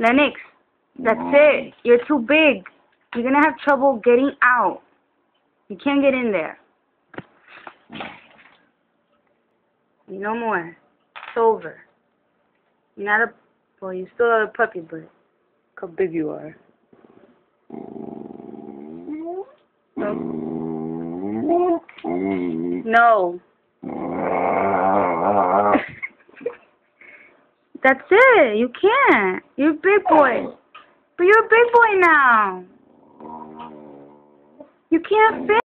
Lennox, that's it. You're too big. You're gonna have trouble getting out. You can't get in there. No more. It's over. You're not a boy. You still are a puppy, but look how big you are. No. That's it. You can't. You're a big boy. But you're a big boy now. You can't fit.